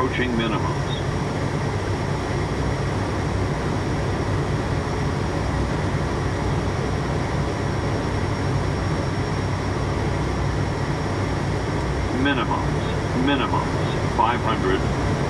Reaching minimums. Minimums. Minimums. 500.